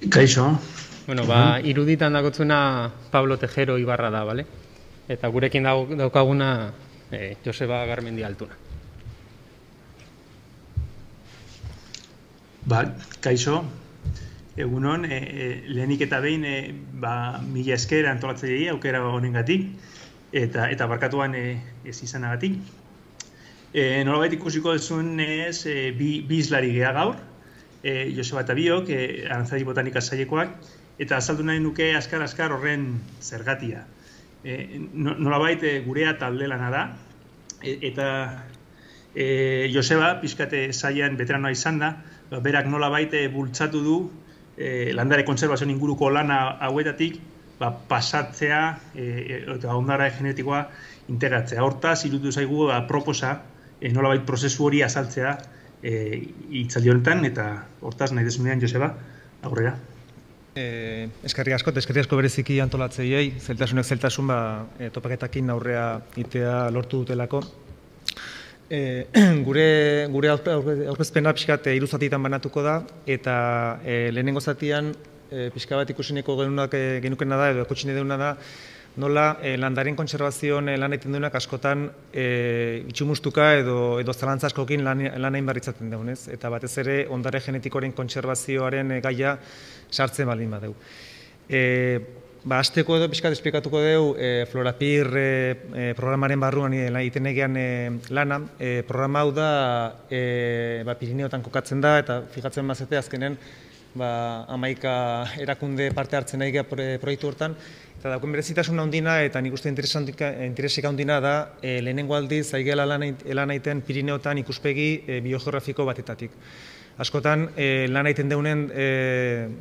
Kaixo. Bueno, ba, iruditan dagotzuna Pablo Tejero Ibarra da, bale? Eta gurekin daukaguna eh, Joseba Garmendi Altuna. Ba, kaixo. Egunon, e, e, lehenik eta behin, e, ba, mila esker antolatzailei aukera honengatik eta eta barkatuan e, ez izanagatik. E, Nolabait ikusiko zuen ez, e, bi, bi islari geha gaur, e, Joseba eta Biok, e, Arantzadi Botanika Zailekoak, eta azaldu nahi nuke askar-askar horren zergatia. E, nolabait e, gurea talde lana da, e, eta e, Joseba, pixkate zailan veteranoa izan da, ba, berak nolabait bultzatu du e, landare kontserbazioan inguruko lana hauetatik, ba, pasatzea e, eta ondara genetikoa integratzea. Hortaz, irutu zaigu ba, proposa, e, nolabait prozesu hori azaltzea e, itzaldi honetan, eta hortaz nahi desunean, Joseba, aurrera. Eh, eskerri asko, eskerri asko bereziki antolatzeiei, zeltasunek zeltasun ba, e, topaketakin aurrea itea lortu dutelako. E, gure gure aurkezpena pixkat e, iruzatitan banatuko da, eta e, lehenengo zatian e, pixka bat ikusineko genunak e, genukena da, edo ekotxine deuna da, nola e, landaren kontserbazioan e, lan egiten duenak askotan e, itxumustuka edo, edo zalantza askokin lan, lan egin barritzaten dugunez, eta batez ere ondare genetikoaren kontserbazioaren e, gaia sartzen baldin badeu. E, ba, azteko edo pixkat esplikatuko dugu e, Florapir e, programaren barruan egiten egean e, lana. E, programa hau da e, ba, Pirineotan kokatzen da eta fijatzen mazete azkenen ba, amaika erakunde parte hartzen nahi proiektu hortan, Eta dagoen berezitasun handina eta nik uste interesik handina da e, lehenengo aldiz aigela lan aiten Pirineotan ikuspegi e, biogeografiko batetatik. Askotan e, lan aiten deunen e,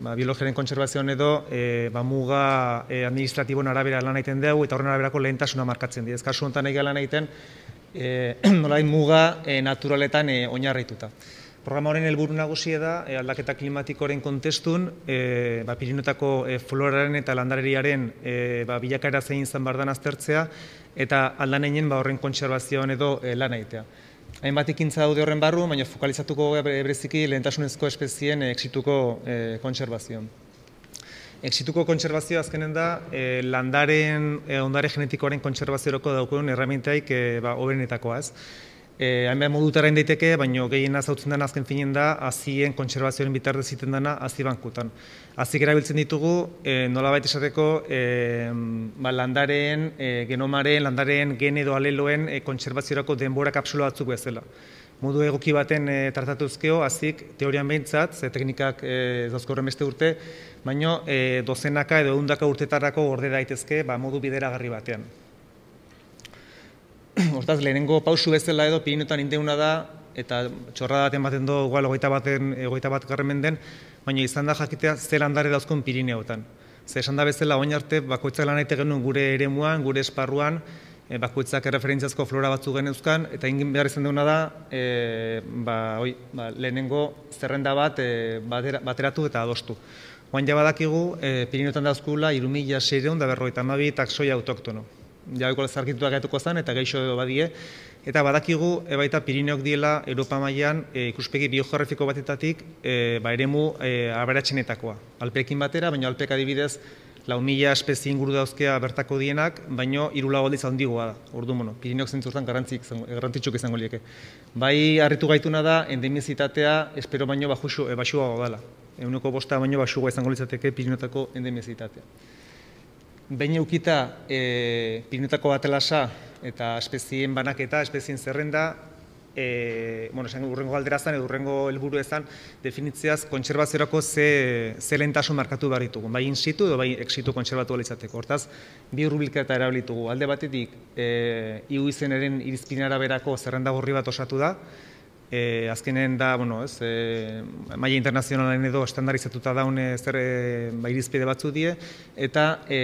ba, biologiaren kontserbazioan edo e, ba, muga e, administratiboen arabera lan aiten dugu eta horren araberako lehentasuna markatzen dira. Kasu honetan aigela lan aiten e, muga e, naturaletan e, oinarrituta. Programa horren helburu nagusia da e, aldaketa klimatikoren kontestun, e, ba, Pirinotako e, floraren eta landareriaren e, ba, bilakaera zein izan bardan aztertzea eta aldaneinen ba, horren kontserbazioan edo e, lan egitea. Hainbat ikintza daude horren barru, baina fokalizatuko bereziki lehentasunezko espezien exituko e, kontserbazioan. Exituko kontserbazioa azkenen da, e, landaren, e, ondare genetikoaren kontserbaziorako daukuen erramintaik e, ba, obenetakoa ez. Eh, hainbat modutara daiteke, baina gehien azautzen den azken finen da, azien kontserbazioaren bitartez ziten dena azi bankutan. Azik erabiltzen ditugu, e, nola baita esateko, e, ba, landaren, e, genomaren, landaren gen edo aleloen e, kontserbaziorako denbora kapsula batzuk bezala. Modu egoki baten e, tartatuzkeo, azik teorian behintzat, ze teknikak e, zauzko beste urte, baina e, dozenaka edo eundaka urtetarako gorde daitezke ba, modu bideragarri batean. Hortaz, lehenengo pausu bezala edo Pirineotan indeuna da, eta txorra daten baten do, igual, ogeita, baten, egoita bat garren den, baina izan da jakitea zer handare dauzkon Pirineotan. Zer esan da bezala, oin arte, bakoitzak lan aite genuen gure eremuan, gure esparruan, e, bakoitzak erreferentziazko flora batzu genuzkan, eta ingin behar izan deuna da, e, ba, oi, ba, lehenengo zerrenda bat e, bateratu eta adostu. Oain jabadakigu, e, Pirineotan dauzkula, irumila seireun da berroita mabi taksoia autoktono jabeko zarkituak gaituko zen eta gaixo badie. Eta badakigu, ebaita Pirineok diela Europa mailan e, ikuspegi biogeografiko batetatik e, ba, eremu e, aberatxenetakoa. Alpekin batera, baina alpek adibidez lau mila espezie inguru dauzkea bertako dienak, baino irula goldiz handigoa da. Ordu mono, Pirineok zentzurtan garrantzitsuk izango lieke. Bai, harritu gaituna da, endemizitatea, espero baino e, baxua godala. Euneko bosta baino baxua izango litzateke Pirinotako endemizitatea behin eukita e, Pirinotako batelasa eta espezien banaketa, espezien zerrenda, e, bueno, esan urrengo galdera zan, edo urrengo helburu ezan, definitziaz kontserbaziorako ze, ze lehentasun markatu behar ditugu, bai in situ edo bai exitu kontserbatu alitzateko. Hortaz, bi urbilketa erabilitugu. Alde batetik, e, iu izeneren irizpinara berako zerrenda gorri bat osatu da, E, azkenen da, bueno, ez, e, maia internazionalen edo estandarizatuta daune zer e, irizpide batzu die, eta e,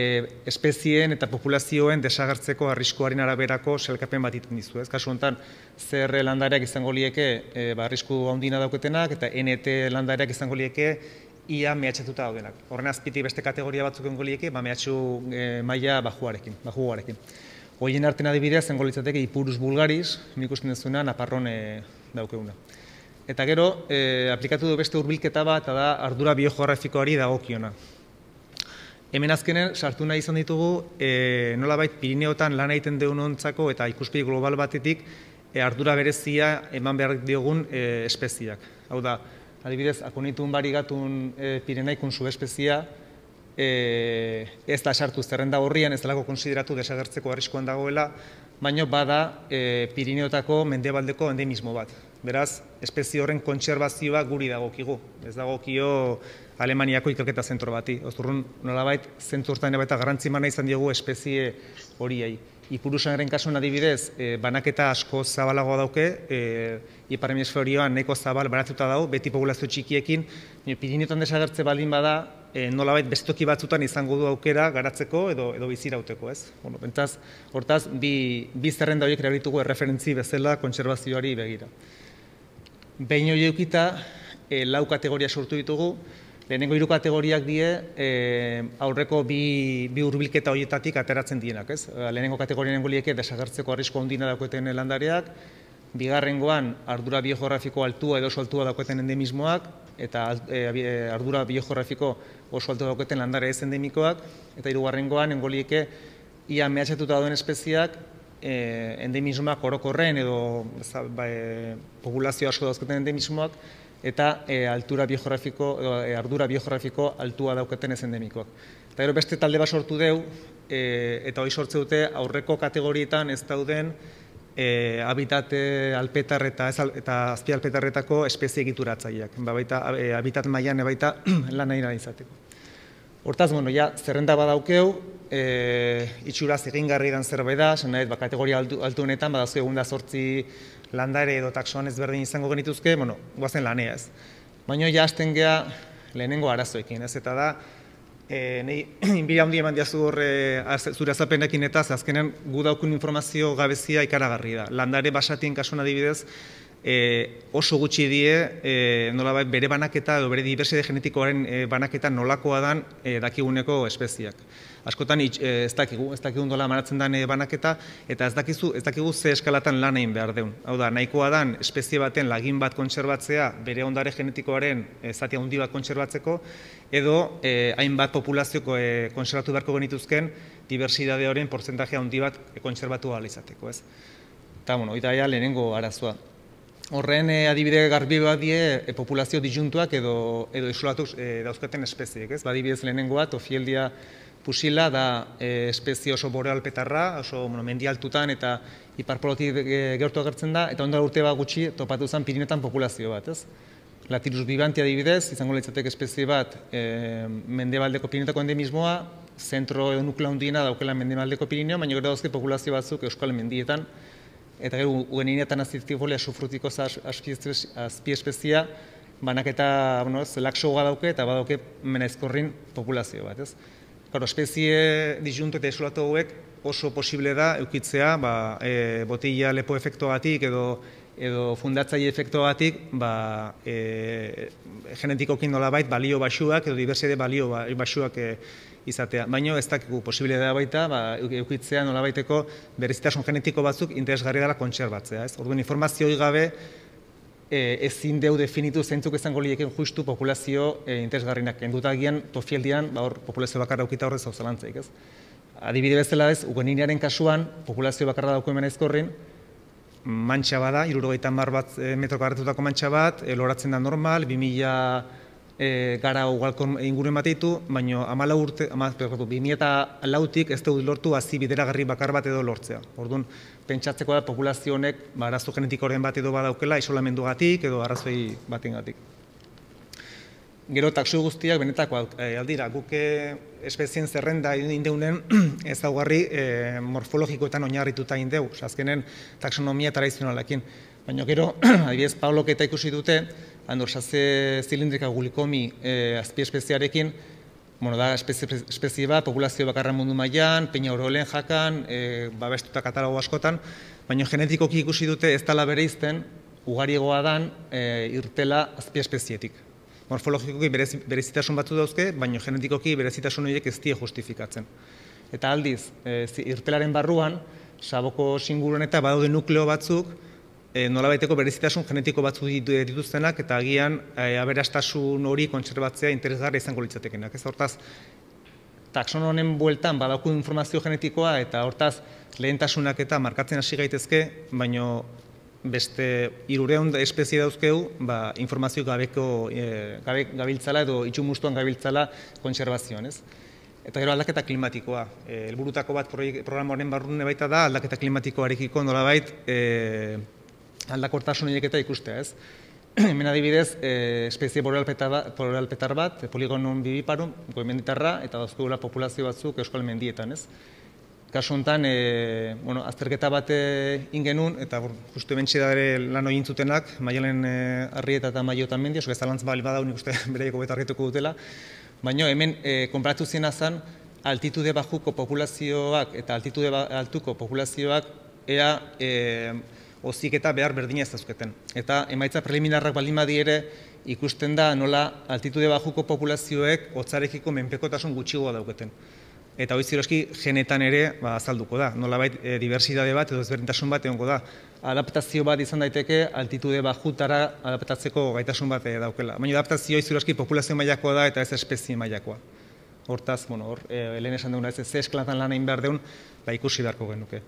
espezien eta populazioen desagartzeko arriskoaren araberako selkapen bat iten dizu. Ez? Kasu honetan, zer landareak izango lieke e, ba, arrisku handina dauketenak, eta NT landareak izango lieke ia mehatxatuta daudenak. Horren azpiti beste kategoria batzuk engo lieke, ba, mehatxu e, maia bajuarekin. bajuarekin. Hoien artena adibidea zengo litzateke ipuruz bulgariz, nik usten dezuna naparron e, daukeguna. Eta gero, e, aplikatu du beste hurbilketa bat, eta da ardura biogeografikoari dagokiona. Hemen azkenen sartu nahi izan ditugu, e, nolabait Pirineotan lan egiten deunontzako eta ikuspegi global batetik e, ardura berezia eman behar diogun e, espeziak. Hau da, adibidez, akonitun bari gatun e, Pirenaikun subespezia, e, ez da sartu zerrenda horrian, ez dalako konsideratu desagertzeko arriskoan dagoela, baino bada e, Pirineotako mendebaldeko endemismo bat. Beraz, espezie horren kontserbazioa guri dagokigu. Ez dagokio Alemaniako ikerketa zentro bati. Ozurrun, nolabait, zentru hortan baita garrantzi mana izan diogu espezie horiei. Ipurusanaren kasuan adibidez, e, banaketa asko zabalagoa dauke, e, ipar hemisferioan nahiko zabal baratuta dau, beti populazio txikiekin, Pirineotan desagertze baldin bada, e, nolabait bestoki batzutan izango du aukera garatzeko edo edo bizirauteko, ez? Bueno, bentaz, hortaz, bi, bi zerrenda horiek erabilitugu erreferentzi bezala kontserbazioari begira. Behin hori eukita, e, lau kategoria sortu ditugu, lehenengo hiru kategoriak die e, aurreko bi, bi urbilketa horietatik ateratzen dienak, ez? Lehenengo kategoriaren golieke desagertzeko arrisko ondina dauketen landareak, bigarrengoan ardura biogeografiko altua edo oso altua dauketen endemismoak, eta e, ardura biogeografiko oso altua dauketen landare ez endemikoak, eta hirugarrengoan engolieke ia mehatxatuta dauden espeziak e, endemismoak orokorren edo ba, populazio asko dauzketen endemismoak, eta altura biogeografiko, e, ardura biogeografiko altua dauketen ez endemikoak. Eta gero beste talde bat sortu deu, eta hori sortze dute aurreko kategorietan ez dauden e, habitat alpetar eta ez eta azpi alpetarretako espezie egituratzaileak. Ba baita e, habitat mailan baita lan nahi izateko. Hortaz, bueno, ja, zerrenda badaukeu, e, itxuraz egingarri dan zerbait da, zen ba, kategoria altu, honetan, badazko egun da sortzi landare edo taksoan ezberdin izango genituzke, bueno, guazen lanea ez. Baina ja, azten geha lehenengo arazoekin, ez eta da, E, nei, inbira handi eman diazu horre zure azapenekin eta azkenen gu daukun informazio gabezia ikaragarri da. Landare basatien kasuna adibidez, e, oso gutxi die e, nola bere banaketa edo bere diverside genetikoaren e, banaketa nolakoa dan e, dakiguneko espeziak askotan eh, ez dakigu, ez dakigu dola maratzen den eh, banaketa, eta ez dakizu, ez dakigu ze eskalatan lan egin behar deun. Hau da, nahikoa dan espezie baten lagin bat kontserbatzea, bere ondare genetikoaren eh, zati handi bat kontserbatzeko, edo hainbat populazioko e, kontserbatu beharko genituzken, diversidade horien porzentajea handi bat kontserbatu izateko, ez? Eta, bueno, eta ja, lehenengo arazoa. Horren adibide garbi bat die populazio dijuntuak edo, edo isolatuz e, dauzkaten espeziek, ez? Badibidez lehenengoa, tofieldia Pusila da e, espezie oso borealpetarra, oso bueno, mendialtutan eta iparpolotik gertu agertzen da, eta ondara urte bat gutxi topatu zen Pirinetan populazio bat, ez? Latirus bibanti adibidez, izango lehizatek espezie bat e, mendebaldeko Pirinetako endemismoa, zentro edo nuklea hundiena daukela mendebaldeko Pirineo, baina gero dauzke populazio batzuk euskal mendietan, eta gero ugeninetan aziztifolea sufrutiko azpi espezia, banaketa, bueno, zelak dauke eta badauke menaizkorrin populazio bat, ez? Claro, espezie disjunto eta esolatu hauek oso posible da eukitzea ba, e, botilla lepo efektuagatik edo edo fundatzaile efektuagatik ba, e, genetikokin nolabait balio basuak edo diversiade balio ba, basuak e, izatea. Baina ez dakigu posible da baita ba, eukitzea nolabaiteko berezitasun genetiko batzuk interesgarri dela kontserbatzea. Ez? Orduan informazio gabe e, ezin deu definitu zeintzuk izango lieken justu populazio e, interesgarrinak. Endutagian, tofieldian, ba, hor, populazio bakarra aukita horrez hau zelantzaik, ez? Adibide bezala ez, ugeninearen kasuan, populazio bakarra dauko hemen ezkorrin, mantxa bada, irurogeita mar bat e, metro karretutako mantxa bat, e, loratzen da normal, 2000 e, gara ugalko inguruen bateitu, baina amala urte, ama, perdatu, 2000 lautik ez dut lortu hazi bideragarri bakar bat edo lortzea. Orduan, pentsatzeko da populazio honek ba, arazo genetikoren bat edo badaukela isolamendu gatik edo arrazoi baten gatik. Gero taksu guztiak benetako e, aldira, guke espezien zerrenda indeunen ezaugarri e, morfologikoetan oinarrituta indeu, azkenen taksonomia tradizionalekin. Baina gero, adibidez, Paulok eta ikusi dute, andorsaze zilindrika gulikomi e, azpi espeziarekin, bueno, da espezie, espezie bat, populazio bakarra mundu mailan, peina orolen jakan, e, babestuta katalogo askotan, baina genetikoki ikusi dute ez tala bere izten, ugariegoa dan e, irtela azpi espezietik. Morfologikoki berezitasun batzu dauzke, baina genetikoki berezitasun horiek ez die justifikatzen. Eta aldiz, e, irtelaren barruan, saboko singuruan eta badaude nukleo batzuk, e, nolabaiteko berezitasun genetiko batzu dituztenak eta agian e, aberastasun hori kontserbatzea interesgarri izango litzatekenak. Ez hortaz, taxon honen bueltan badauku informazio genetikoa eta hortaz lehentasunak eta markatzen hasi gaitezke, baino beste irureun espezie dauzkeu, ba, informazio gabeko e, gabe, gabiltzala edo itxumustuan gabiltzala kontserbazioan, ez? Eta gero aldaketa klimatikoa. E, elburutako bat programa honen barrune baita da aldaketa klimatikoarekiko nolabait e, aldakortasun eta ikustea, ez? Hemen adibidez, e, espezie borealpetar bat, poligonon bibiparum, goemenditarra, eta dauzkugula populazio batzuk euskal mendietan, ez? Kasu honetan, e, bueno, azterketa bat ingenun, eta justu ebentsi da ere lan hori intzutenak, maialen e, arrieta eta maiotan mendia, ez lantz bali bada unik uste bereiko beta arrietuko dutela, baina hemen e, konparatu ziena zen, altitude bajuko populazioak eta altitude ba, altuko populazioak ea e, ozik eta behar berdina ez dazuketen. Eta emaitza preliminarrak baldin badi ere ikusten da nola altitude bajuko populazioek hotzarekiko menpekotasun gutxigoa dauketen. Eta hori ziroski genetan ere ba, azalduko da. Nola bait, e, diversitate bat edo ezberdintasun bat egongo da. Adaptazio bat izan daiteke altitude bajutara adaptatzeko gaitasun bat e, daukela. Baina adaptazio ziroski populazio mailakoa da eta ez espezie mailakoa. Hortaz, bueno, hor, e, lehen esan duguna, ez ez esklatan lan egin behar deun, ba, ikusi beharko genuke.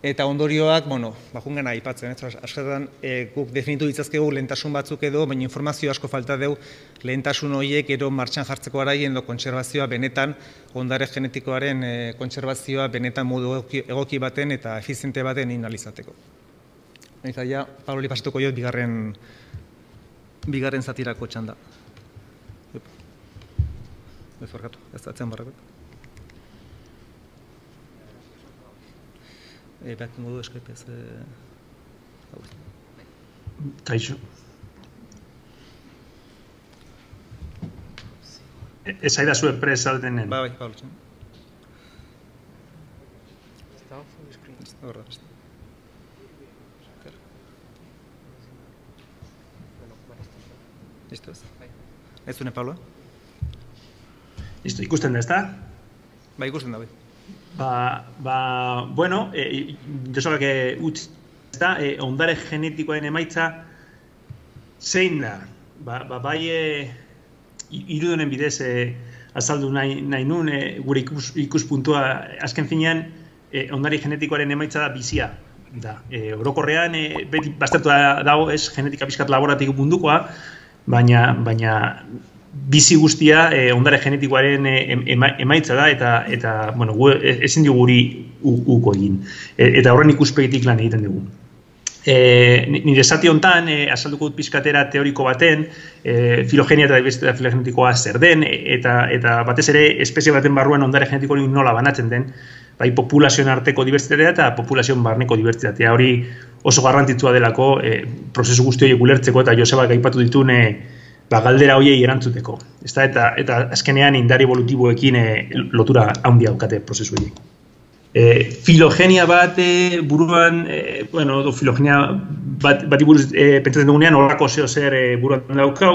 Eta ondorioak, bueno, bajun gana aipatzen, ez? Askatan, e, guk definitu ditzazkegu lehentasun batzuk edo, baina informazio asko falta deu lehentasun horiek ero martxan jartzeko araien edo kontserbazioa benetan, ondare genetikoaren e, kontserbazioa benetan modu egoki baten eta efiziente baten inalizateko. Eta ja, Pablo pasatuko jo, bigarren, bigarren zatirako txanda. Ez barkatu, ez atzen barrakatu. E, behar modu Skype ez... Kaixo. Ez aida zuen prez aldenen. Ba, bai, Pablo, txan. Horra, ez Listo ez? Ez zune, Pablo? Listo, ikusten da, ez da? Ba, ikusten da, bai. Ba, ba, bueno, e, Josua, que utz, da, e, ondare genetikoen emaitza zein da? Ba, ba bai, e, irudunen bidez e, azaldu nahi, nahi nun, e, gure ikus, ikuspuntua azken finean, e, ondari genetikoaren emaitza da bizia. Da, e, orokorrean, e, beti baztertu dago, ez, genetika bizkat laboratik mundukoa, baina, baina bizi guztia e, ondare genetikoaren e, emaitza da eta eta bueno gu, e, ezin dugu guri uko egin. E, eta horren ikuspegitik lan egiten dugu. E, nire zati hontan, e, azalduko dut pizkatera teoriko baten, e, filogenia eta diversitatea filogenetikoa zer den, eta, eta batez ere espezie baten barruan ondare genetiko nola banatzen den, bai populazioen arteko diversitatea eta populazioen barneko diversitatea. Hori oso garrantzitsua delako, e, prozesu guzti horiek ulertzeko eta Joseba gaipatu ditune, ba, galdera hoiei erantzuteko. Ezta eta eta azkenean indari evolutiboekin e, lotura handia daukate prozesu horiek. E, filogenia bat e, buruan, e, bueno, do filogenia bat, bat iburuz e, pentsatzen dugunean, horako zeo zer e, buruan daukau,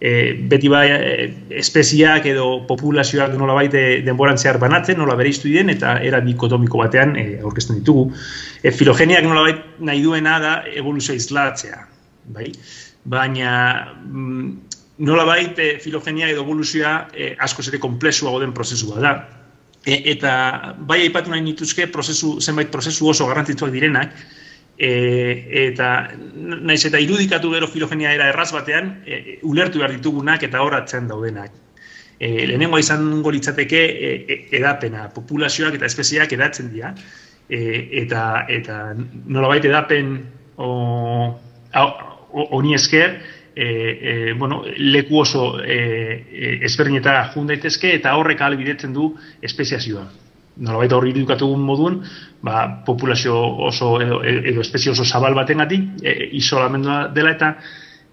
e, beti bai e, espeziak edo populazioak nola baite denboran zehar banatzen, nola bere den, eta era dikotomiko batean e, aurkezten ditugu. E, filogeniak nola nahi duena da evoluzioa izlatzea. Bai? Baina mm, nola bait e, filogenia edo evoluzioa e, asko zere komplexua den prozesua da. E, eta bai aipatu nahi nituzke prozesu, zenbait prozesu oso garrantzitsuak direnak, e, eta naiz eta irudikatu gero filogenia era erraz batean, e, ulertu behar ditugunak eta horatzen daudenak. E, lehenengo izan litzateke e, e, edapena, populazioak eta espeziak edatzen dira, e, eta, eta nolabait edapen o, honi esker, e, e, bueno, leku oso e, e, ezberdinetara jun daitezke eta horrek albidetzen du espeziazioa. Nolabait hori dukatu moduen, ba, populazio oso edo, edo espezie oso zabal batengatik e, isolamendua dela eta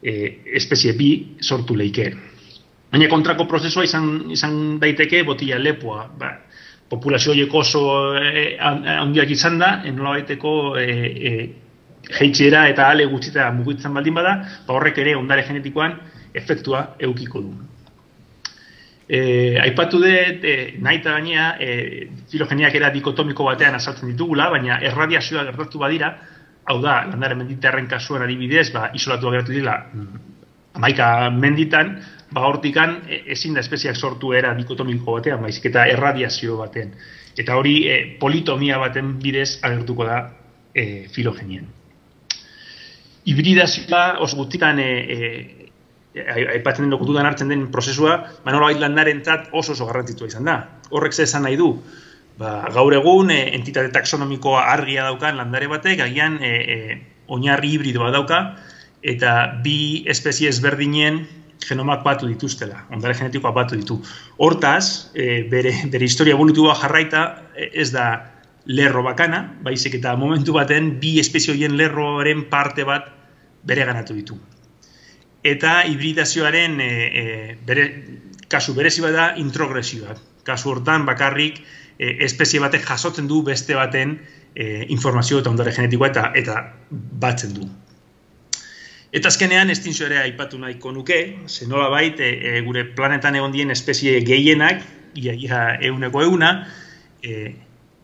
e, espezie bi sortu leike. Baina kontrako prozesua izan, izan daiteke botila lepoa. Ba, populazio horiek oso e, handiak izan da, nolabaiteko e, e, jeitxera eta ale gutxita mugitzen baldin bada, ba horrek ere ondare genetikoan efektua eukiko du. E, aipatu dut, e, nahi eta gainea, e, filogeniak era dikotomiko batean azaltzen ditugula, baina erradiazioa gertatu badira, hau da, landare menditerren kasuan adibidez, ba, isolatu geratu dira, amaika menditan, ba, hortikan e, ezin da espeziak sortu era dikotomiko batean, baizik eta erradiazio baten. Eta hori e, politomia baten bidez agertuko da e, filogenien. Hibridazioa, os gutikan, e, e, aipatzen den dokutudan hartzen den prozesua, manola landaren oso oso garrantzitua izan da. Horrek ze esan nahi du, ba, gaur egun e, entitate taksonomikoa argia daukan landare batek, agian e, e, oinarri hibridoa dauka, eta bi espezie ezberdinen genomak batu dituztela, ondare genetikoa batu ditu. Hortaz, e, bere, bere historia evolutiboa jarraita ez da lerro bakana, baizik eta momentu baten bi espezie horien lerroaren parte bat bere ganatu ditu. Eta hibridazioaren e, e, bere, kasu berezi da introgresioa. Kasu hortan bakarrik e, espezie batek jasotzen du beste baten e, informazio eta ondare genetikoa eta eta batzen du. Eta azkenean, estinzio ere aipatu nahiko nuke, ze nola bait, e, gure planetan egon dien espezie gehienak, ia, ia euneko euna, e,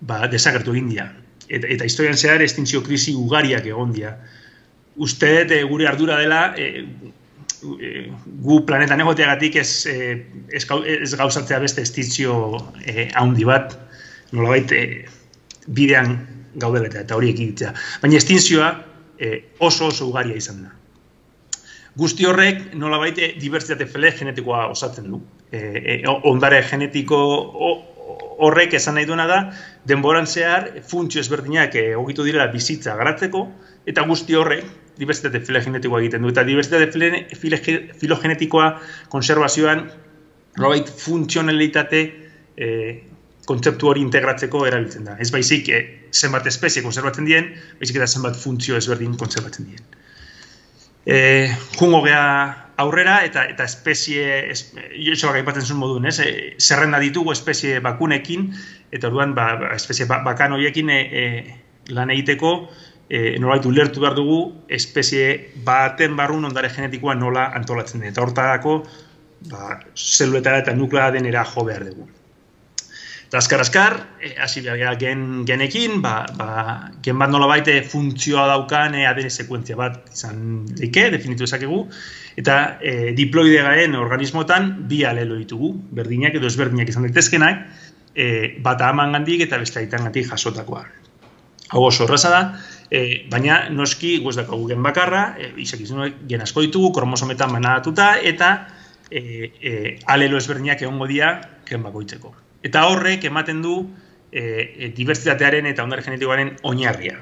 ba, desagertu egin dira. Eta, eta historian zehar, estintzio krisi ugariak egon dira. Uste, e, gure ardura dela, e, gu planetan egoteagatik ez, ez, ez gauzatzea beste estintzio e, haundi bat, nola bait, bidean gaude bete, eta horiek egitea. Baina estintzioa oso oso ugaria izan da. Guzti horrek nola baite dibertsitate fele genetikoa osatzen du. E, e, ondare genetiko horrek esan nahi duena da, denboran zehar funtzio ezberdinak egokitu direla bizitza garatzeko, eta guzti horrek dibertsitate filogenetikoa egiten du. Eta dibertsitate filogenetikoa konservazioan nolabait funtzionalitate e, kontzeptu hori integratzeko erabiltzen da. Ez baizik, e, zenbat espezie konservatzen dien, baizik eta zenbat funtzio ezberdin konservatzen dien e, jungo gea aurrera eta eta espezie es, jo aipatzen zuen moduen, ez? E, zerrenda ditugu espezie bakunekin eta orduan ba, ba espezie ba, bakan hoiekin e, e, lan egiteko e, nolait ulertu behar dugu espezie baten barrun ondare genetikoa nola antolatzen den. Eta hortarako ba, zeluetara eta nuklea denera jo behar dugu. Eta azkar, azkar, e, hasi behar gen, genekin, ba, ba, gen bat nola baite funtzioa daukan e, ADN sekuentzia bat izan leike, definitu ezakegu, eta e, diploide garen organismotan bi alelo ditugu, berdinak edo ezberdinak izan daitezkenak, e, bat aman gandik eta beste aitan gandik jasotakoa. Hau oso horreza da, e, baina noski guzdako gen bakarra, e, izak izan gen asko ditugu, kromosometan manatuta, eta e, e, alelo ezberdinak egongo dira gen bakoitzeko eta horrek ematen du e, e, diversitatearen eta ondare genetikoaren oinarria.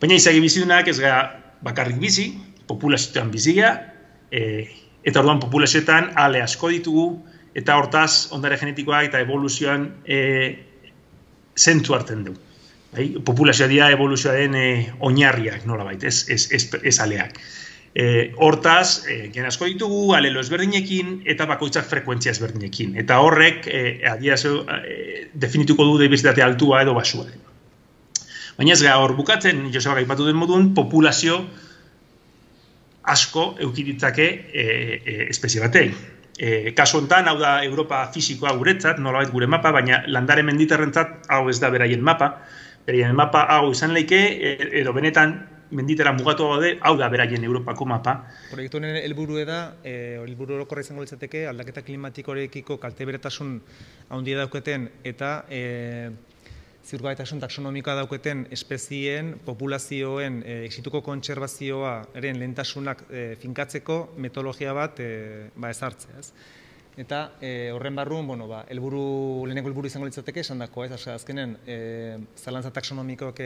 Baina izagi bizidunak ez gara bakarrik bizi, populazioetan bizia, e, eta orduan populazioetan ale asko ditugu, eta hortaz ondare genetikoa eta evoluzioan e, zentu hartzen du. Bai? Populazioa dira evoluzioaren e, oinarriak, nola baita, ez, ez, ez, ez aleak. E, hortaz, e, gen asko ditugu, alelo ezberdinekin, eta bakoitzak frekuentzia ezberdinekin. Eta horrek, e, adia e, definituko du diversitate altua edo basua. Baina ez hor bukatzen, Joseba gaipatu den modun, populazio asko eukiditzake e, e, espezie batei. E, kasu honetan, hau da Europa fisikoa guretzat, nolabait gure mapa, baina landare menditerrentzat hau ez da beraien mapa. Beraien mapa hau izan leike, edo benetan menditera mugatu gaude, hau da beraien Europako mapa. Proiektu honen helburu da, eh helburu orokorra izango litzateke aldaketa klimatikorekiko kalte beretasun handia dauketen eta eh ziurgaitasun taksonomikoa dauketen espezieen populazioen e, exituko kontserbazioa eren lehentasunak e, finkatzeko metodologia bat e, ba ezartzea, ez? Eta e, horren barrun, bueno, ba, elburu, lehenengo helburu izango litzateke, esan dako, ez, azkenen, e, zalantza taksonomikoak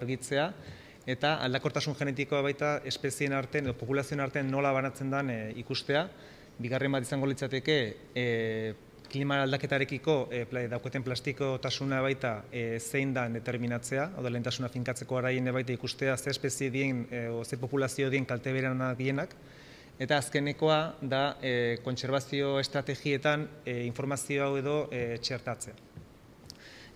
argitzea, eta aldakortasun genetikoa baita espezien artean edo populazioen artean nola banatzen den e, ikustea. Bigarren bat izango litzateke e, klima aldaketarekiko e, daukoten plastikotasuna baita e, zein da determinatzea, hau da lehentasuna finkatzeko araien baita ikustea ze espezie dien, e, o ze populazio dien kalte dienak, eta azkenekoa da e, kontserbazio estrategietan e, informazio hau edo e, txertatzea.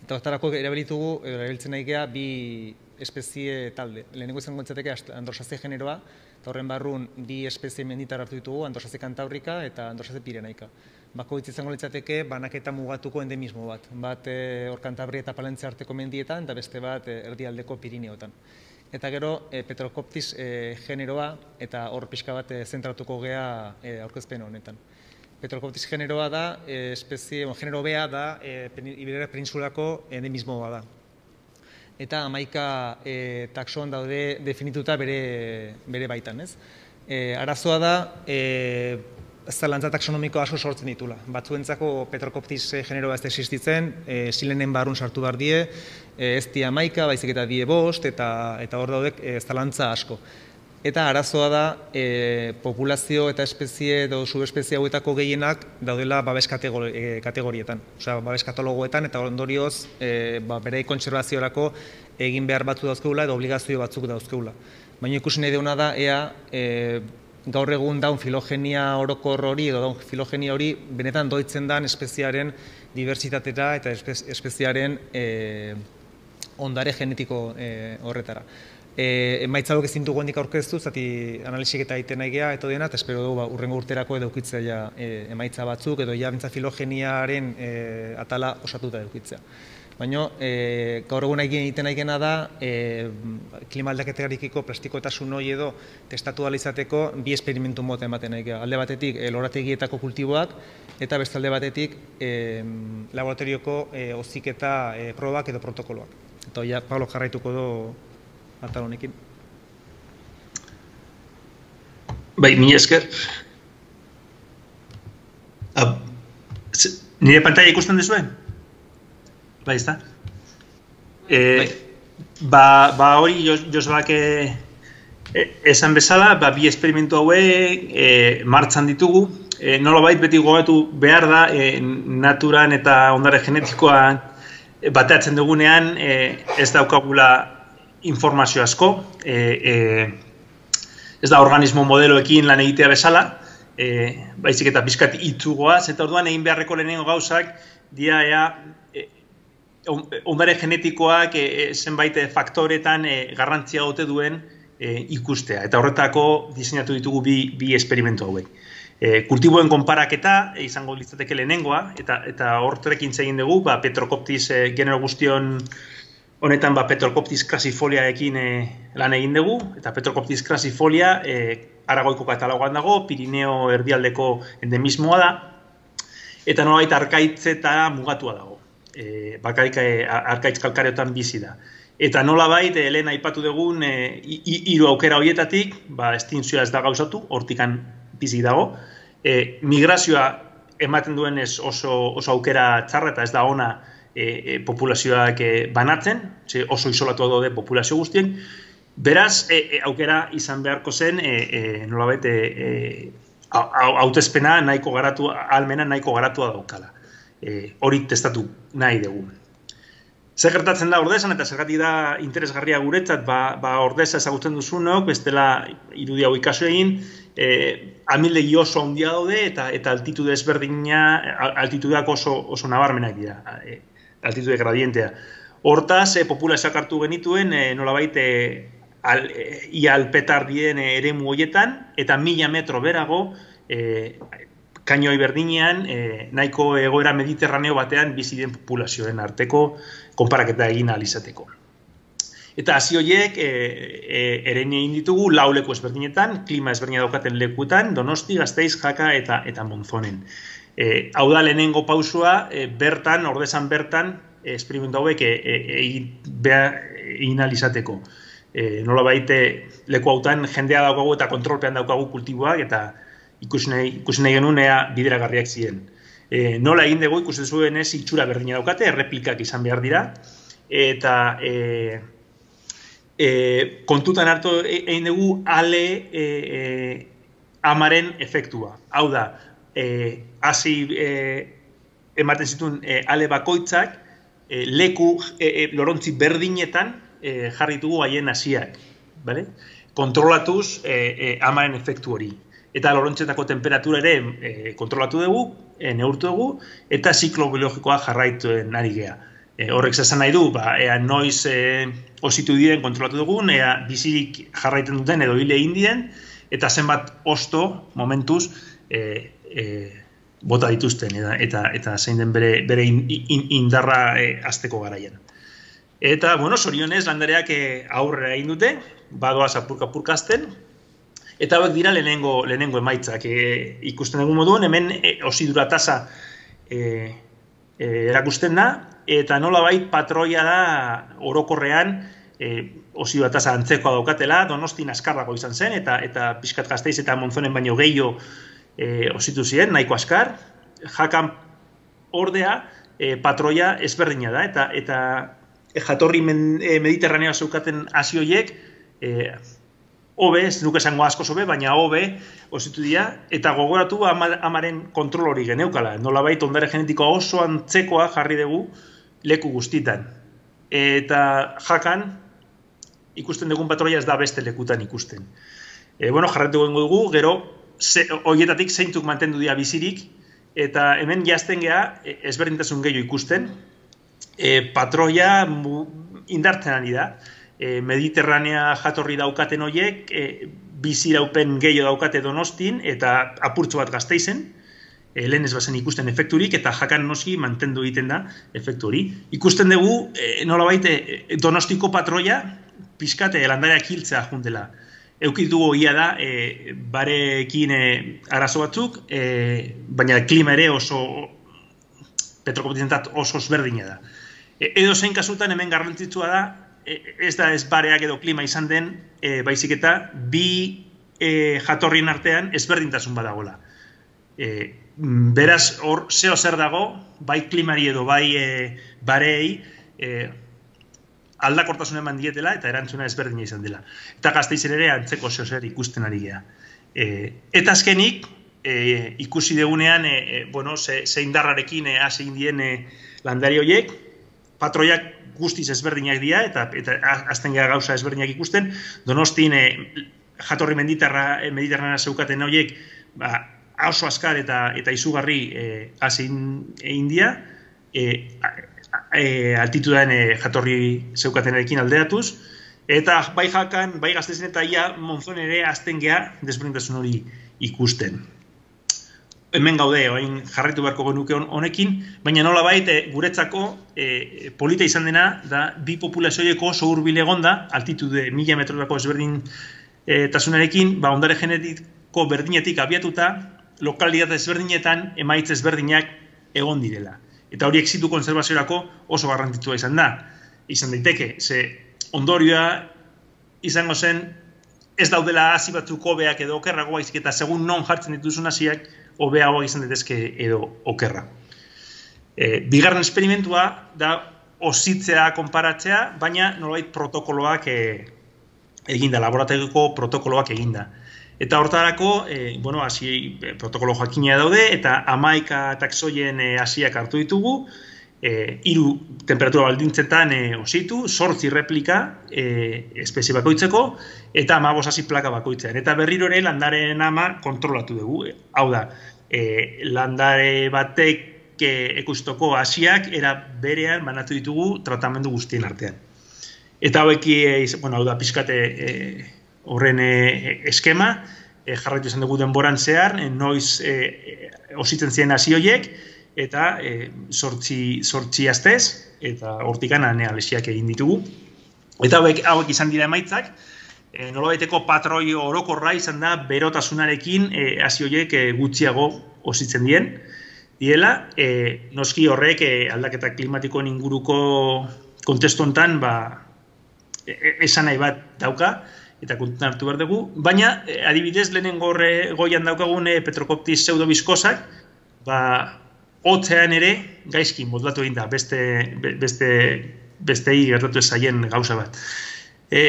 Eta hortarako erabilitugu, erabiltzen nahi geha, bi, espezie talde. Lehenengo izango entzateke androsaze generoa, eta horren barrun bi espezie menditar hartu ditugu, androsaze kantaurika eta androsaze pirenaika. Bako hitz izango litzateke banaketa mugatuko endemismo bat. Bat e, hor kantabri eta palentzia arteko mendietan, eta beste bat e, erdialdeko pirineotan. eta gero e, Petrokoptis e, generoa eta hor pixka bat e, zentratuko gea e, aurkezpen honetan. Petrokoptis generoa da, e, espezie, bon, genero bea da, e, Iberia Peninsulako endemismoa da. Eta amaika e, taxon daude definituta bere, bere baitan, ez? E, arazoa da, e, zalantza taxonomiko asko sortzen ditula. Batzuentzako Petrokoptis generoa ez existitzen, e, silenen barrun sartu behar die, e, ez di amaika, baizik eta die bost, eta, eta hor daudek e, zalantza asko. Eta arazoa da, e, populazio eta espezie edo subespezie hauetako gehienak daudela babes kategori, kategorietan. Osea, babes katalogoetan eta ondorioz e, ba, bere kontserbaziorako egin behar batzu dauzkeula edo obligazio batzuk dauzkeula. Baina ikusi nahi deuna da, ea e, gaur egun daun filogenia orokor hori edo daun filogenia hori benetan doitzen dan espeziaren diversitatera eta espeziaren e, ondare genetiko e, horretara. E, emaitza duk ezin dugu hendik aurkeztu, zati analisik eta egiten nahi eto dena, eta espero dugu ba, urrengo urterako edo ukitzea ja, e, emaitza batzuk, edo ja bintza filogeniaren e, atala osatuta edukitzea. Baina e, gaur egun egiten nahi da e, klima aldaketarikiko plastikoetasun hori edo testatu izateko bi esperimentu mota ematen nahi Alde batetik e, lorategietako kultiboak eta bestalde batetik e, laboratorioko e, oziketa e, probak edo protokoloak. Eta ja, Pablo jarraituko do atal honekin. Bai, mi esker. nire pantalla ikusten duzuen? Bai, ez da. E, bai. Ba, ba hori, Josbak e, e, esan bezala, ba, bi esperimentu hauek e, martzan ditugu. E, nola bait beti gogatu behar da, e, naturan eta ondare genetikoan bateatzen dugunean, e, ez daukagula informazio asko, e, e, ez da organismo modeloekin lan egitea bezala, e, baizik eta bizkat itzugoaz, eta orduan egin beharreko lehenengo gauzak, dia ea ondare genetikoak e, zenbait faktoretan e, garrantzia gote duen e, ikustea. Eta horretako diseinatu ditugu bi, bi esperimentu hauek. E, kultiboen konparaketa e, izango litzateke lehenengoa, eta, eta hortrekin egin dugu, ba, Petrokoptis e, genero guztion honetan ba, Petrokoptis krasifoliaekin e, lan egin dugu, eta Petrokoptis krasifolia e, aragoiko katalogoan dago, Pirineo erdialdeko endemismoa da, eta nolait arkaitzeta mugatua dago e, bakarik e, arkaitz kalkareotan bizi da. Eta nola bait, e, lehen aipatu dugun, e, hiru aukera horietatik, ba, estinzioa ez da gauzatu, hortikan bizi dago. E, migrazioa ematen duen ez oso, oso aukera txarra eta ez da ona e, e, populazioak e, banatzen, ze oso isolatu daude populazio guztien. Beraz, e, e, aukera izan beharko zen, e, e, nola bait, e, hautezpena nahiko garatu, almena nahiko garatua daukala e, hori testatu nahi dugu. Zer gertatzen da ordesan eta zergatik da interesgarria guretzat, ba, ba ordesa ezagutzen duzunok, bestela irudi hau ikaso egin, e, amildegi oso handia daude eta eta altitude ezberdina, altitudeak oso, oso nabarmenak dira, e, altitude gradientea. Hortaz, e, populazioak hartu genituen, e, nolabait, e, al, e, ia alpetardien eremu hoietan, eta mila metro berago, e, kainoi berdinean, e, nahiko egoera mediterraneo batean bizi den populazioen arteko konparaketa egin alizateko. Eta hasi horiek e, e, eren egin ditugu lauleko ezberdinetan, klima ezberdina daukaten lekuetan, donosti, gazteiz, jaka eta eta monzonen. E, hau da lehenengo pausua, e, bertan, ordesan bertan, e, esperimentu hauek e, e, egin alizateko. E, nola baite leku hautan jendea daukagu eta kontrolpean daukagu kultiboak eta ikusi nahi, ikusi genuen ea bideragarriak ziren. E, nola egin dugu ikusten zuen ez itxura berdina daukate, erreplikak izan behar dira, eta e, e, kontutan hartu e, egin dugu ale e, e, amaren efektua. Hau da, e, hasi e, ematen zituen e, ale bakoitzak, e, leku e, lorontzi berdinetan e, jarritugu haien hasiak. Vale? Kontrolatuz e, amaren efektu hori eta lorontzetako temperatura ere kontrolatu dugu, neurtu dugu, eta ziklo biologikoa jarraitu nari gea. E, horrek zazan nahi du, ba, ea noiz e, ositu diren kontrolatu dugu, ea bizirik jarraiten duten edo hile indien, eta zenbat osto, momentuz, e, e, bota dituzten, eta, eta, eta zein den bere, bere indarra e, azteko garaian. Eta, bueno, sorionez, landareak eh, aurrera egin dute, badoa apurka purkazten, eta hauek dira lehenengo, lehenengo emaitzak. E, ikusten dugu moduan, hemen e, osidura tasa e, e, erakusten da, eta nola bait patroia da orokorrean e, osidura tasa antzekoa daukatela, donostin askarrago izan zen, eta eta pixkat gazteiz eta monzonen baino gehiago e, ositu ziren, nahiko askar, jakan ordea e, patroia ezberdina da, eta eta jatorri men, e, mediterranea zeukaten azioiek, e, hobe, ez nuke esango asko zobe, baina hobe ositu dira, eta gogoratu amaren kontrol hori geneukala. Nola baita ondare genetikoa oso antzekoa jarri dugu leku guztitan. Eta jakan, ikusten dugun patroia ez da beste lekutan ikusten. E, bueno, jarretu dugu, gero, ze, oietatik zeintzuk mantendu dira bizirik, eta hemen jazten geha e, ezberdintasun gehiago ikusten, e, patroia mu, indartzen ari da. E, Mediterranea jatorri daukaten horiek, e, bizi daupen gehiago daukate donostin, eta apurtxo bat gazteizen, e, lehen ez bazen ikusten efekturik, eta jakan noski mantendu egiten da efektu hori. Ikusten dugu, e, nola baite, donostiko patroia, pizkate landareak hiltzea jundela. Eukit dugu ia da, e, barekin e, arazo batzuk, e, baina klima ere oso petrokopitentat oso ezberdina da. E, edo zein kasutan hemen garrantzitsua da, e, ez da ez bareak edo klima izan den, e, baizik eta bi e, jatorrien artean ezberdintasun badagola. E, beraz, hor, zeo zer dago, bai klimari edo bai e, barei, e, aldakortasun eman dietela eta erantzuna ezberdina izan dela. Eta gazteizen ere antzeko zeo zer ikusten ari geha. E, eta azkenik, e, ikusi degunean, e, e, bueno, ze, ze indarrarekin e, hasi indien e, landari horiek, patroiak guztiz ezberdinak dira, eta, eta azten gara gauza ezberdinak ikusten, donostin e, jatorri meditarra, e, mediterrana zeukaten horiek, ba, oso askar eta eta izugarri e, azin egin dira, e, e, altitudan e, jatorri zeukatenarekin aldeatuz, eta bai jakan, bai gaztezen eta ia monzon ere azten geha desberdintasun hori ikusten hemen gaude, oain jarraitu beharko genuke honekin, baina nola baita guretzako e, polita izan dena, da bi populazioeko oso hurbil egonda, altitude mila metrorako ezberdin e, tasunarekin, ba, ondare genetiko berdinetik abiatuta, lokalitate ezberdinetan emaitz ezberdinak egon direla. Eta horiek zitu konservaziorako oso garrantitua izan da. Izan daiteke, ze ondorioa izango zen ez daudela hasi batzuk hobeak edo okerrago baizik eta segun non jartzen dituzun hasiak hobeago izan daitezke edo okerra. E, bigarren esperimentua da ositzea konparatzea, baina nolabait protokoloak e, eginda, laborategiko protokoloak eginda. Eta hortarako, e, bueno, hasi e, protokolo jakina daude, eta amaika taksoien e, hasiak hartu ditugu, e, iru temperatura baldintzetan e, ositu, sortzi replika e, espezie bakoitzeko, eta ama hasi plaka bakoitzean. Eta berriro ere landaren ama kontrolatu dugu. hau da, e, landare batek e, ekustoko hasiak era berean banatu ditugu tratamendu guztien artean. Eta hauek, e, bueno, hau da, pizkate e, horren e, eskema, e, jarraitu izan dugu denboran zehar, e, noiz e, ositzen ziren hasi horiek, eta e, sortzi, sortzi aztez, eta hortikan anea lesiak egin ditugu. Eta hauek, hauek izan dira emaitzak, e, nolabaiteko patroi orokorra izan da berotasunarekin e, horiek e, gutxiago ositzen dien. Diela, e, noski horrek e, aldaketa klimatikoen inguruko kontestu hontan, ba, e, e, esan nahi bat dauka, eta kontutan hartu behar dugu. Baina, e, adibidez, lehenengo goian daukagun e, petrokoptiz pseudobiskosak, ba, hotzean ere gaizki modulatu egin da beste beste bestei gertatu zaien gauza bat. E,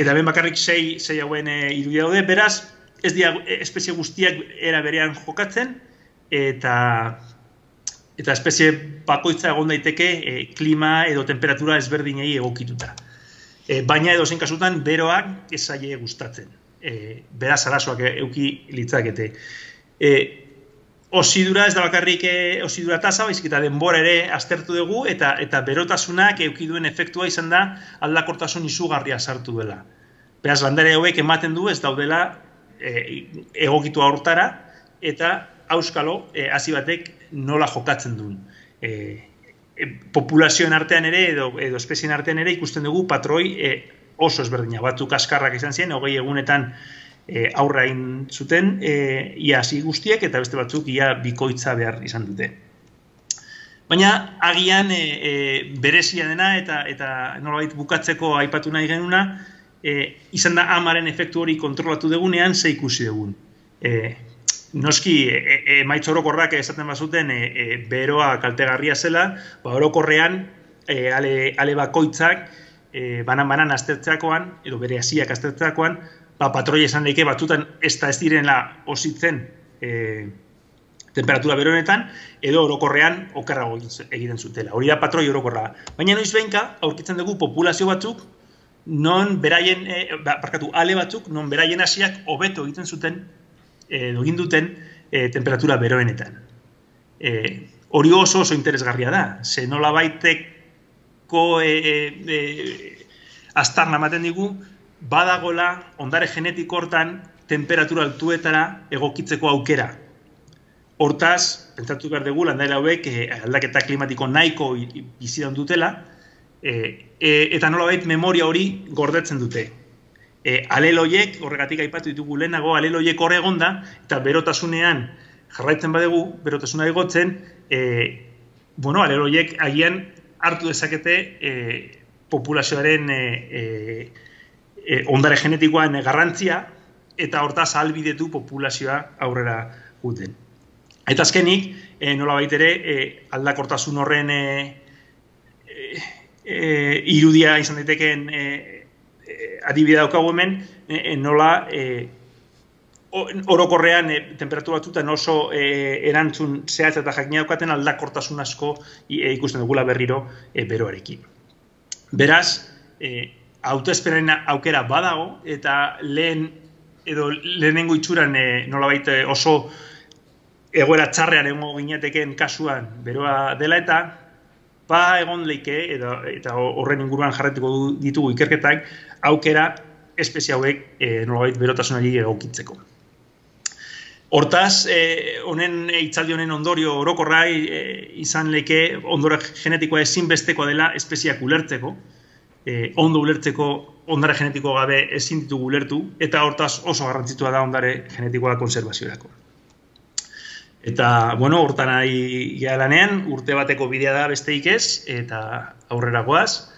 eta ben bakarrik sei, sei hauen e, irudia daude, beraz, ez dira espezie guztiak era berean jokatzen, eta eta espezie bakoitza egon daiteke e, klima edo temperatura ezberdinei egokituta. E, baina edo kasutan, beroak ez zaie gustatzen. E, beraz, arazoak euki litzakete. E, osidura ez da bakarrik eh, osidura tasa, baizik eta denbora ere aztertu dugu, eta eta berotasunak euki duen efektua izan da aldakortasun izugarria sartu dela. Beraz, landare hauek ematen du ez daudela e, egokitu hortara, eta auskalo, e, hasi batek nola jokatzen duen. E, populazioen artean ere edo, edo espezien artean ere ikusten dugu patroi e, oso ezberdina. Batzuk askarrak izan ziren, hogei egunetan e, aurra egin zuten, e, ia hasi guztiek eta beste batzuk ia bikoitza behar izan dute. Baina agian e, e, berezia dena eta eta nolabait bukatzeko aipatu nahi genuna, e, izan da amaren efektu hori kontrolatu dugunean ze ikusi dugun. E, noski, e, e, maitz orokorrak esaten bazuten e, e, beroa kaltegarria zela, ba, orokorrean e, ale, ale bakoitzak e, banan-banan aztertzeakoan, edo bere hasiak aztertzeakoan, ba, patroi esan daike batutan ez da ez direna ositzen e, temperatura beronetan, edo orokorrean okerrago egiten zutela. Hori da patroi orokorra. Baina noiz behinka, aurkitzen dugu populazio batzuk, non beraien, e, barkatu, ale batzuk, non beraien hasiak hobeto egiten zuten, edo egin duten, e, temperatura beroenetan. E, hori oso oso interesgarria da, ze nola baiteko e, e, e, astarna ematen digu, badagola ondare genetiko hortan temperatura altuetara egokitzeko aukera. Hortaz, pentsatu behar dugu, landaila hauek aldaketa klimatiko nahiko bizi dutela, e, e, eta nolabait memoria hori gordetzen dute. E, aleloiek, horregatik aipatu ditugu lehenago, aleloiek hor egonda, eta berotasunean jarraitzen badegu, berotasuna egotzen, e, bueno, aleloiek agian hartu dezakete e, populazioaren e, e, ondare genetikoan garrantzia, eta hortaz albidetu populazioa aurrera guten. Eta azkenik, e, nola baitere, e, aldakortasun horren e, e, irudia izan daiteken e, e, adibidea daukagu hemen, e, nola e, orokorrean e, temperatura batzutan oso e, erantzun zehatz eta jakina daukaten aldakortasun asko e, ikusten dugula berriro e, beroarekin. Beraz, e, autoesperaren aukera badago eta lehen edo lehenengo itxuran e, nola baita oso egoera txarrean egongo gineteken kasuan beroa dela eta ba egon leike edo, eta horren inguruan jarretuko ditugu ikerketak aukera espezia hauek e, nolabait berotasunari egokitzeko. Hortaz, e, honen hitzaldi honen ondorio orokorrai e, izan leke ondora genetikoa ezinbestekoa dela espeziak ulertzeko, e, ondo ulertzeko ondare genetiko gabe ezin ditugu ulertu, eta hortaz oso garrantzitua da ondare genetikoa konservaziorako. Eta, bueno, hortan nahi lanean, urte bateko bidea da besteik ez, eta aurrera goaz.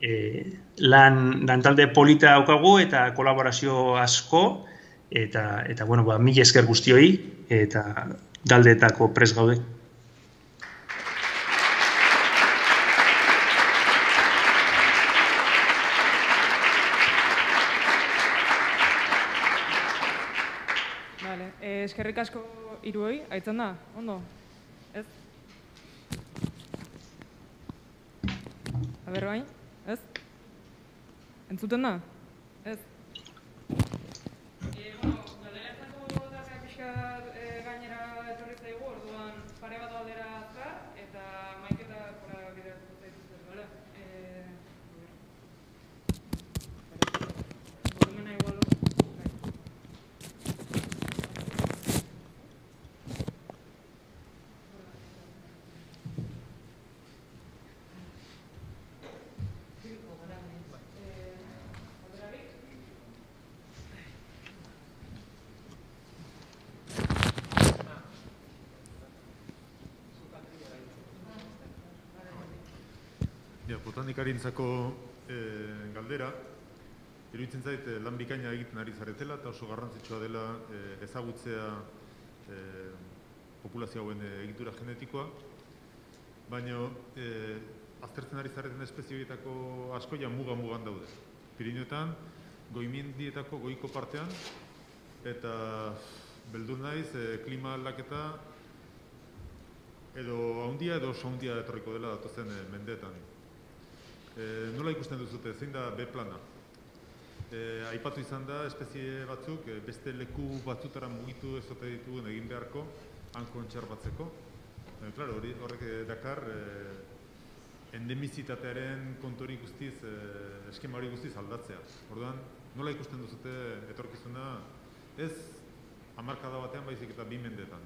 E, lan, lan talde polita daukagu eta kolaborazio asko, eta, eta bueno, ba, mila esker guztioi, eta galdeetako pres gaude. Vale, eh, eskerrik asko iruoi, aitzen da, ondo? Ez? Aber bain, ez? Entzuten da? Ez? E, bueno, galdera da pixka e, gainera etorri zaigu, orduan pare bat aldera azkar, eta maiketa pora bideratuko zaituzte, bale? E, volumena igual Ja, botanikarintzako e, galdera, iruditzen zait e, lan bikaina egiten ari zaretela eta oso garrantzitsua dela e, ezagutzea e, populazio hauen egitura genetikoa, baina e, aztertzen ari zareten espezioetako askoia muga-mugan daude. Piriniotan, goimindietako goiko partean, eta beldur naiz, e, klima aldaketa edo haundia edo oso haundia etorriko dela datozen e, mendeetan. E, nola ikusten duzute, zein da B plana? E, aipatu izan da, espezie batzuk, e, beste leku batzutara mugitu ezote ditugun egin beharko, hanko batzeko. E, claro, hori, horrek dakar, e, endemizitatearen kontori guztiz, e, eskema hori guztiz aldatzea. Orduan, nola ikusten duzute etorkizuna, ez hamarkada batean baizik eta bi mendetan?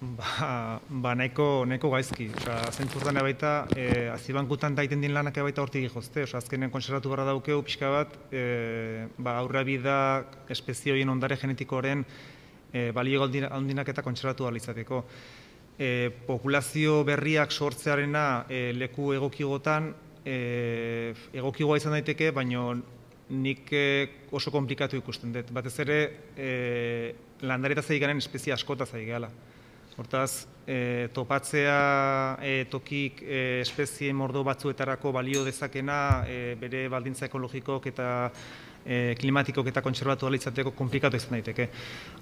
Ba, ba nahiko, nahiko gaizki. Osa, zentzurtan baita, e, azibankutan daiten din lanak baita hortik jozte. Osa, azkenen konservatu barra daukeu, pixka bat, e, ba, aurra bida espezioien ondare genetikoren e, balio handinak eta kontserbatu izateko. E, populazio berriak sortzearena e, leku egokigotan, e, egokigoa izan daiteke, baino nik e, oso komplikatu ikusten dut. Batez ere, e, landareta zaigaren espezia askota zaigala. Hortaz, e, topatzea e, tokik e, espezie mordo batzuetarako balio dezakena e, bere baldintza ekologikok eta e, klimatikok eta kontserbatu alitzateko komplikatu izan daiteke.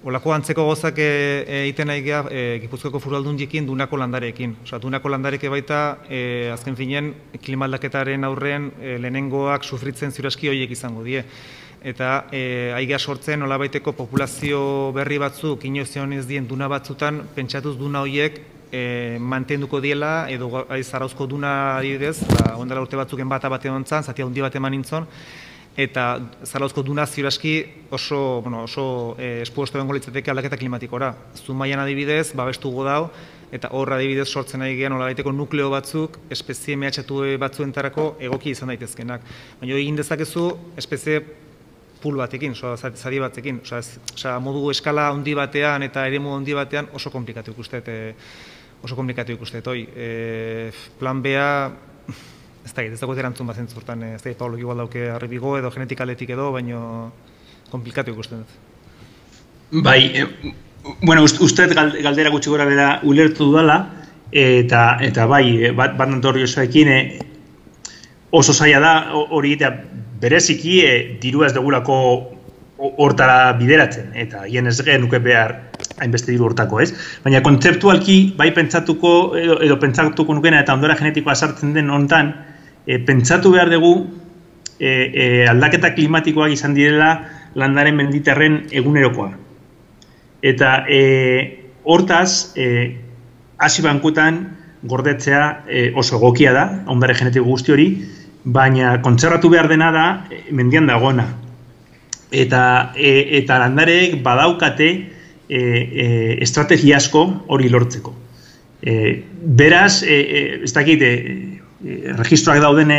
Olako antzeko gozak egiten nahi geha e, Gipuzkoako furaldundiekin dunako landarekin. Osa, dunako landareke baita, e, azken finen, klimaldaketaren aurrean e, lehenengoak sufritzen ziraski horiek izango die eta e, aiga sortzen nolabaiteko populazio berri batzuk inozion ez dien duna batzutan pentsatuz duna horiek e, mantenduko diela edo zarauzko duna adibidez, ba, ondela urte batzuken bata bate ontzan, zati handi bat eman nintzen, eta zarauzko duna ziuraski oso, bueno, oso e, espuesto bengo litzateke aldaketa klimatikora. Zumaian adibidez, babestu godau, eta horra adibidez sortzen nahi gehan baiteko nukleo batzuk, espezie mehatxatu batzuentarako egoki izan daitezkenak. Baina egin dezakezu, espezie pul batekin, oso zari batekin, oso modu eskala handi batean eta eremu handi batean oso komplikatu ikustet, e, oso komplikatu ikustet, oi, e, plan Bea, ez da, ez dago erantzun bat zentzurtan, ez da, Paulo igual dauke arribigo edo genetikaletik edo, baino komplikatu ikusten dut. Bai, e, bueno, uste galdera gutxi gora bera ulertu dudala, eta, eta bai, bat, bat nantorri osoekin, oso zaila da hori eta bereziki e, diru ez degulako hortara bideratzen, eta hien ez nuke behar hainbeste diru hortako, ez? Baina kontzeptualki, bai pentsatuko, edo, edo pentsatuko nukena eta ondora genetikoa sartzen den hontan, e, pentsatu behar dugu e, e, aldaketa klimatikoak izan direla landaren menditerren egunerokoa. Eta e, hortaz, e, hasi bankutan gordetzea e, oso egokia da, ondare genetiko guzti hori, baina kontzerratu behar dena da e, mendian dagona. Eta, e, eta landareek badaukate e, e, estrategia asko hori lortzeko. E, beraz, e, e, ez dakit, e, registroak dauden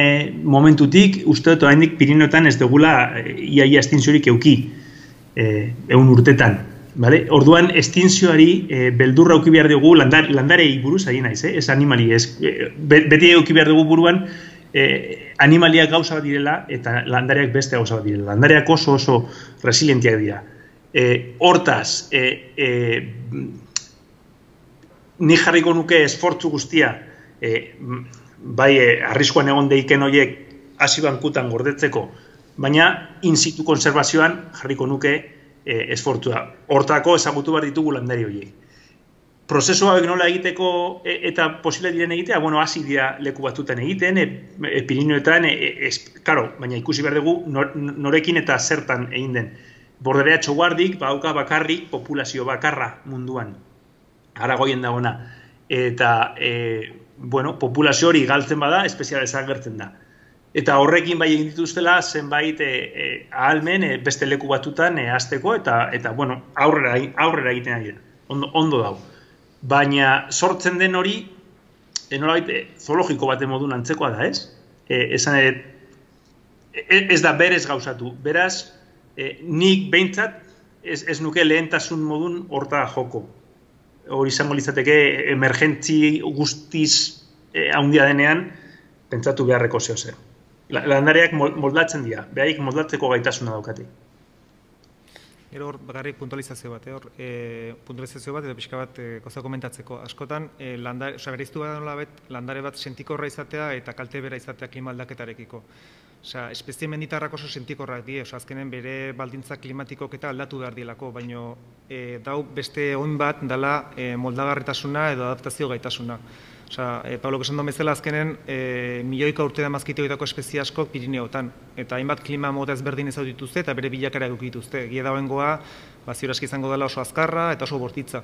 momentutik, uste dut oraindik Pirinoetan ez degula iaia ia estinziorik euki e, egun urtetan. Vale? Orduan, estinzioari e, beldurra euki behar dugu landar, landarei buruz, ari naiz, eh? ez animali, ez, beti euki behar dugu buruan, e, animaliak gauza bat direla eta landareak beste gauza bat direla. Landareak oso oso resilientiak dira. E, hortaz, e, e, ni jarriko nuke esfortzu guztia e, bai e, arriskoan egon deiken horiek hasi bankutan gordetzeko, baina in situ konservazioan jarriko nuke e, esfortzua. Hortako ezagutu behar ditugu landari horiek prozesu hauek nola egiteko e, eta posible diren egitea, bueno, hasi dira leku batzutan egiten, e, e, Pirinioetan, e, e, karo, baina ikusi behar dugu norekin eta zertan egin den. Borderea txoguardik, bauka bakarrik, populazio bakarra munduan, aragoien dagona. Eta, e, bueno, populazio hori galtzen bada, espezial ezagertzen da. Eta horrekin bai egin dituztela zenbait e, e, ahalmen e, beste leku batutan e, azteko eta, eta bueno, aurrera, aurrera egiten ari da. Ondo, ondo dago baina sortzen den hori enolabait eh, zoologiko bate modun antzekoa da, ez? E, esan e, ez da berez gauzatu. Beraz, e, nik behintzat ez, ez nuke lehentasun modun horta joko. Hori izango litzateke emergentzi guztiz e, handia denean pentsatu beharreko zeo zer. Landareak moldatzen dira, behaik moldatzeko gaitasuna daukati. Gero hor, bakarrik puntualizazio bat, eh? hor, e, puntualizazio bat, edo pixka bat, e, koza komentatzeko. Askotan, e, landare, oza, bereiztu bat bet, landare bat sentikorra izatea eta kalte bera izatea klima aldaketarekiko. Osa, espezie menditarrak oso sentikorrak die, oza, azkenen bere baldintza klimatikok eta aldatu behar dielako, baino e, dau beste oin bat dala e, moldagarritasuna edo adaptazio gaitasuna. Osa, e, Pablo esan bezala azkenen e, milioika urte da mazkite horietako espezie asko Pirineotan. Eta hainbat klima moda ezberdin ez dituzte eta bere bilakara eduki dituzte. Gie dauen goa, ba, izango dela oso azkarra eta oso bortitza.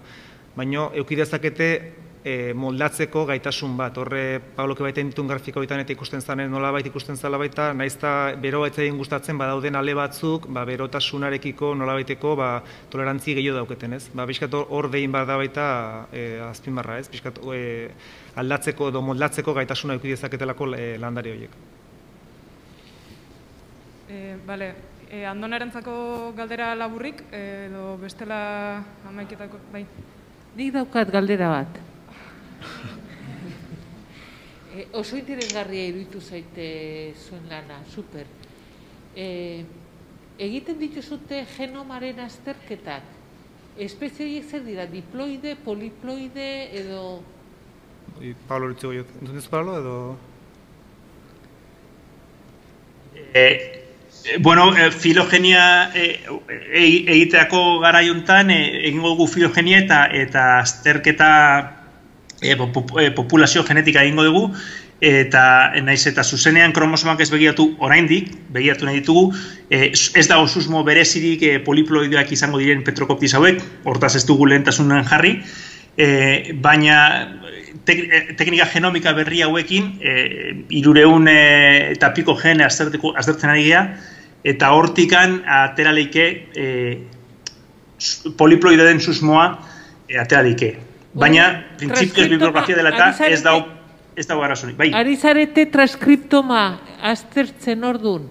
Baina, eukidezakete e, moldatzeko gaitasun bat. Horre, Pablo baiten ditun grafikoetan eta ikusten zanen nolabait ikusten zala baita, naiz eta bero egin gustatzen badauden ale batzuk, ba, berotasunarekiko nolabaiteko ba, tolerantzi gehiago dauketen, ez? Ba, bizkat hor behin bat da baita e, azpimarra, ez? Bizkat e, aldatzeko edo moldatzeko gaitasuna eduki dezaketelako e, landari horiek. E, bale, e, andonarentzako galdera laburrik, e, edo bestela amaiketako, bai. Nik daukat galdera bat. E, oso interesgarria iruditu zaite zuen lana, super. E, egiten dituzute genomaren azterketak. Espezie horiek zer dira, diploide, poliploide edo... I, Pablo, ritzugo jo, entzun Pablo, edo... E, bueno, e, filogenia e, egiteako garaiuntan e, egingo dugu filogenia eta eta azterketa e, populazio genetika egingo dugu eta naiz eta zuzenean kromosomak ez begiratu oraindik, begiratu nahi ditugu, e, ez dago susmo berezirik e, poliploideak izango diren petrokoptiz hauek, hortaz ez dugu lehentasunen jarri, e, baina teknika genomika berri hauekin, e, irureun e, eta piko gene aztertzen ari geha, eta hortikan atera leike e, poliploide den susmoa e, atera. Baina, printzipioz bibliografia dela eta ez dau ez dago arazonik. Bai. Ari zarete transkriptoma aztertzen ordun?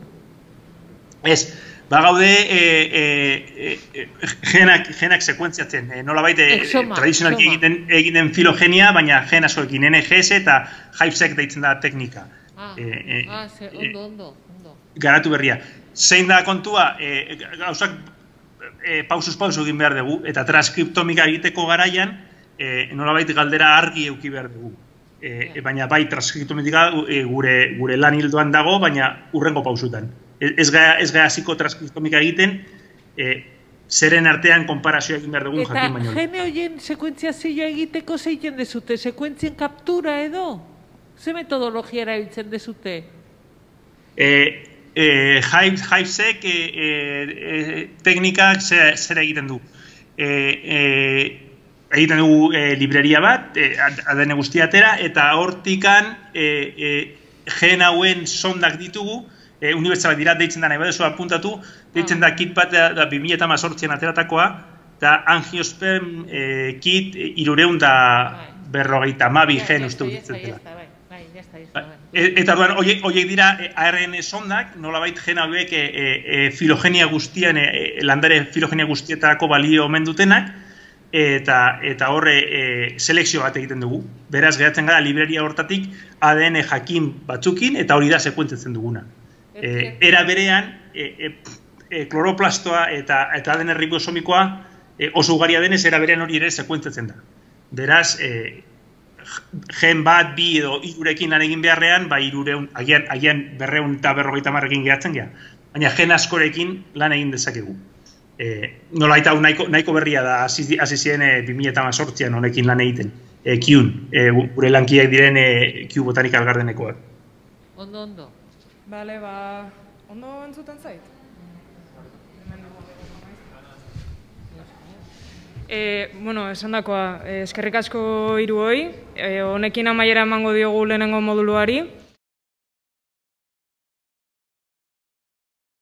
Ez, ba gaude e, e, e, genak, genak sekuentziatzen. E, nola baite, tradizionalki egiten, egiten filogenia, baina gen askoekin NGS eta HiveSec deitzen da teknika. Ah, e, ah ze, ondo, ondo, ondo. Garatu berria zein da kontua, e, gauzak e, pausuz pausu egin behar dugu, eta transkriptomika egiteko garaian, e, nolabait galdera argi euki behar dugu. E, baina bai transkriptomika e, gure, gure lan hildoan dago, baina urrengo pausutan. E, ez gara ez gara ziko transkriptomika egiten, e, zeren artean konparazioa egin behar dugu jakin baino. Eta gene horien sekuentziazioa egiteko zeiten dezute, sekuentzien kaptura edo? Ze metodologia erabiltzen dezute? Eh, eh, Hivesek eh, eh, eh, teknikak zer, egiten du. Eh, eh, egiten dugu eh, libreria bat, eh, adene guztia atera, eta hortikan eh, eh, gen hauen sondak ditugu, eh, unibertsal dira deitzen da nahi badezu apuntatu, deitzen da kit bat da, da 2000 eta mazortzien ateratakoa, eta angiosperm eh, kit irureun da bai. berrogeita mabi gen uste dut E, eta duan, oiek dira e, ARN sondak, nolabait gen hauek e, e, e, filogenia guztian, e, e, landare filogenia guztietarako balio omen dutenak, eta eta horre e, selekzio bat egiten dugu. Beraz, geratzen gara libreria hortatik ADN jakin batzukin, eta hori da sekuentzatzen duguna. E, era berean, e, e, e, kloroplastoa eta, eta ADN ribosomikoa e, oso ugaria denez, era berean hori ere sekuentzatzen da. Beraz, e, gen bat, bi edo irurekin lan egin beharrean, ba irureun, agian, agian berreun eta berrogeita marrekin gehatzen geha. Baina gen askorekin lan egin dezakegu. E, nola eta nahiko, nahiko berria da, hasi ziren e, 2000 eta mazortzian honekin lan egiten. E, Kiun, e, gure lankiak diren e, Kiu botanika algardenekoak. Ondo, ondo. Bale, ba, ondo entzuten zait? E, bueno, esan dakoa, eskerrik asko hiru hoi, e, honekin amaiera emango diogu lehenengo moduluari,